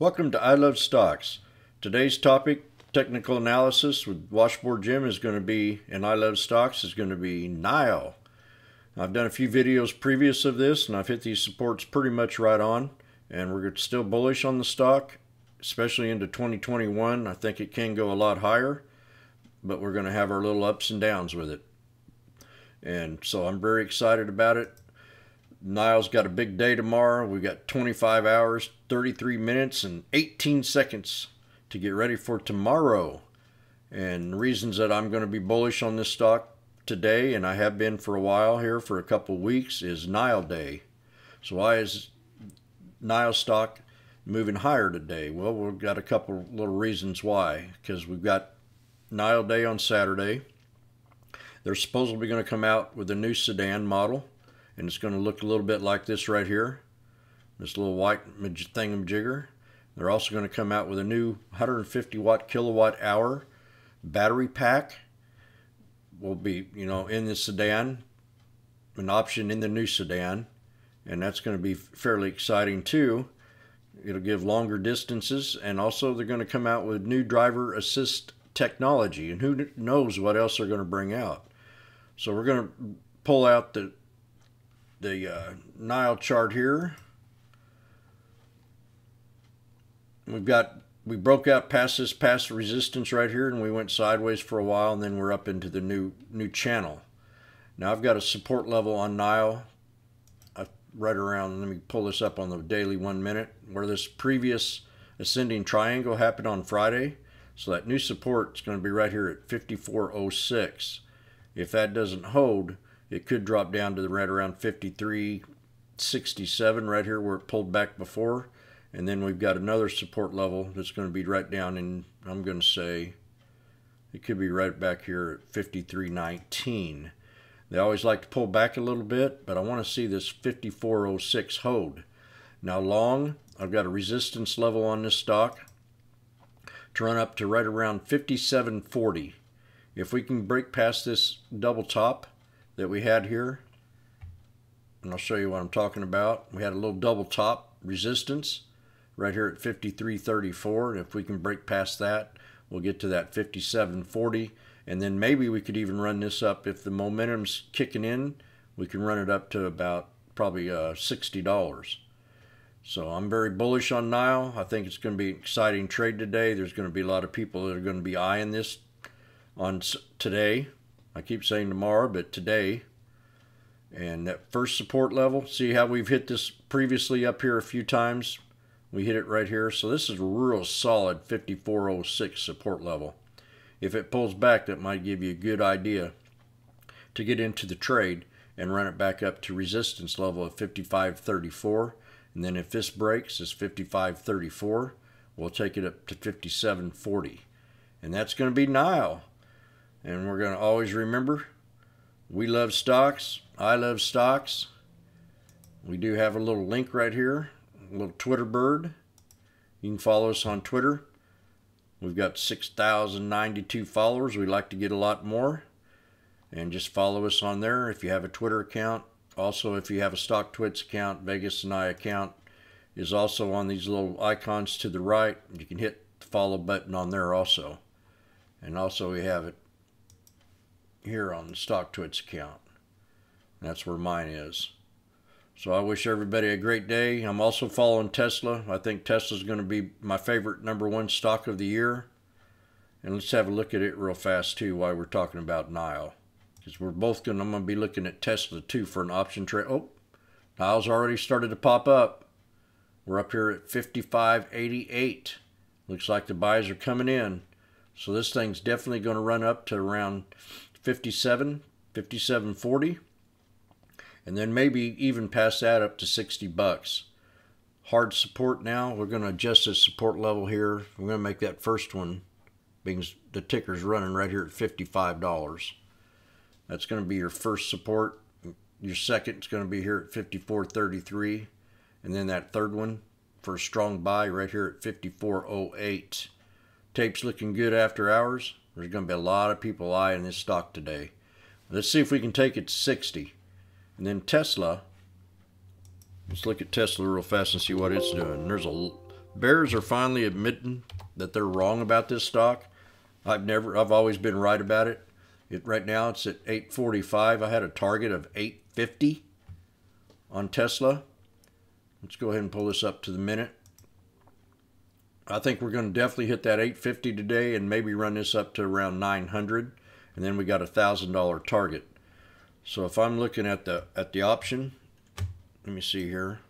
Welcome to I Love Stocks. Today's topic, technical analysis with Washboard Jim, is going to be, and I Love Stocks, is going to be NIO. I've done a few videos previous of this, and I've hit these supports pretty much right on, and we're still bullish on the stock, especially into 2021. I think it can go a lot higher, but we're going to have our little ups and downs with it. And so I'm very excited about it. NIO's got a big day tomorrow. We've got 25 hours, 33 minutes, and 18 seconds to get ready for tomorrow. And reasons that I'm going to be bullish on this stock today, and I have been for a while here for a couple weeks, is NIO Day. So why is NIO stock moving higher today? Well, we've got a couple little reasons why. Because we've got NIO Day on Saturday. They're supposedly going to come out with a new sedan model and it's going to look a little bit like this right here. This little white thingamajigger. They're also going to come out with a new 150 watt kilowatt hour battery pack. Will be you know in the sedan an option in the new sedan. And that's going to be fairly exciting too. It'll give longer distances and also they're going to come out with new driver assist technology. And who knows what else they're going to bring out. So we're going to pull out the the uh, NIO chart here. We've got, we broke out past this past resistance right here and we went sideways for a while and then we're up into the new, new channel. Now I've got a support level on NIO uh, right around, let me pull this up on the daily one minute, where this previous ascending triangle happened on Friday. So that new support is going to be right here at 5406. If that doesn't hold, it could drop down to the right around 53.67 right here where it pulled back before. And then we've got another support level that's going to be right down in, I'm going to say, it could be right back here at 53.19. They always like to pull back a little bit, but I want to see this 54.06 hold. Now long, I've got a resistance level on this stock to run up to right around 57.40. If we can break past this double top, that we had here. And I'll show you what I'm talking about. We had a little double top resistance right here at 53.34. And if we can break past that, we'll get to that 57.40. And then maybe we could even run this up. If the momentum's kicking in, we can run it up to about probably uh, $60. So I'm very bullish on NIO. I think it's going to be an exciting trade today. There's going to be a lot of people that are going to be eyeing this on today. I keep saying tomorrow, but today. And that first support level, see how we've hit this previously up here a few times? We hit it right here. So this is a real solid 5406 support level. If it pulls back, that might give you a good idea to get into the trade and run it back up to resistance level of 5534. And then if this breaks, it's 5534. We'll take it up to 5740. And that's going to be NIO. And we're going to always remember we love stocks. I love stocks. We do have a little link right here, a little Twitter bird. You can follow us on Twitter. We've got 6,092 followers. We'd like to get a lot more. And just follow us on there if you have a Twitter account. Also, if you have a StockTwits account, Vegas and I account is also on these little icons to the right. You can hit the follow button on there also. And also we have it here on the Stock StockTwits account. That's where mine is. So I wish everybody a great day. I'm also following Tesla. I think Tesla's going to be my favorite number one stock of the year. And let's have a look at it real fast too while we're talking about NIO. Because we're both going to, I'm going to be looking at Tesla too for an option trade. Oh, NIO's already started to pop up. We're up here at 55.88. Looks like the buys are coming in. So this thing's definitely going to run up to around 57, 57.40, and then maybe even pass that up to 60 bucks. Hard support now. We're going to adjust the support level here. We're going to make that first one, being the ticker's running right here at $55. That's going to be your first support. Your second is going to be here at 54.33, and then that third one for a strong buy right here at 54.08. Tape's looking good after hours. There's going to be a lot of people eyeing this stock today. Let's see if we can take it to 60. And then Tesla, let's look at Tesla real fast and see what it's doing. There's a Bears are finally admitting that they're wrong about this stock. I've never, I've always been right about it. It right now it's at 845. I had a target of 850 on Tesla. Let's go ahead and pull this up to the minute. I think we're going to definitely hit that 850 today and maybe run this up to around 900 and then we got a thousand dollar target. So if I'm looking at the at the option, let me see here.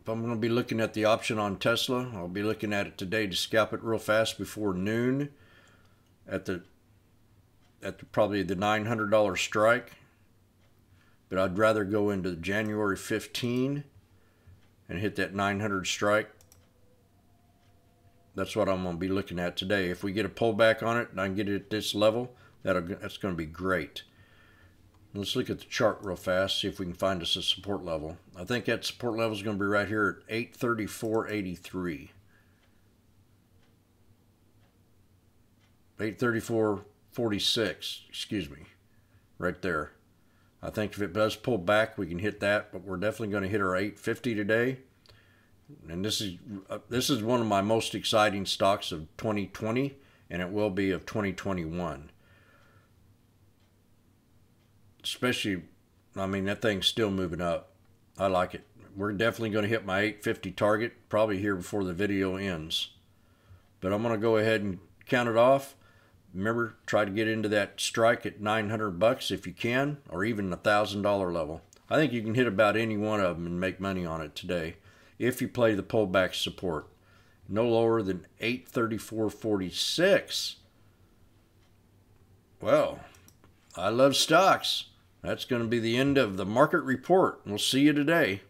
If I'm going to be looking at the option on Tesla, I'll be looking at it today to scalp it real fast before noon at the at the, probably the $900 strike. But I'd rather go into January 15 and hit that 900 strike. That's what I'm going to be looking at today. If we get a pullback on it and I can get it at this level, that'll, that's going to be great. Let's look at the chart real fast, see if we can find us a support level. I think that support level is going to be right here at 834.83. 834.46, excuse me, right there. I think if it does pull back, we can hit that, but we're definitely going to hit our 850 today. And this is uh, this is one of my most exciting stocks of 2020, and it will be of 2021 especially, I mean, that thing's still moving up. I like it. We're definitely going to hit my 850 target probably here before the video ends. But I'm going to go ahead and count it off. Remember, try to get into that strike at 900 bucks if you can, or even a thousand dollar level. I think you can hit about any one of them and make money on it today if you play the pullback support. No lower than 834.46. Well, I love stocks. That's going to be the end of the market report. We'll see you today.